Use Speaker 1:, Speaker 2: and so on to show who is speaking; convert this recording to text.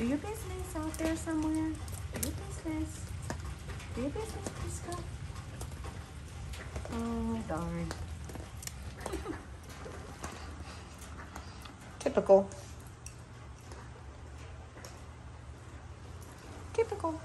Speaker 1: Do your business out there somewhere. Do your business. Do your business, Prisca. Oh, darn.
Speaker 2: Typical. Typical.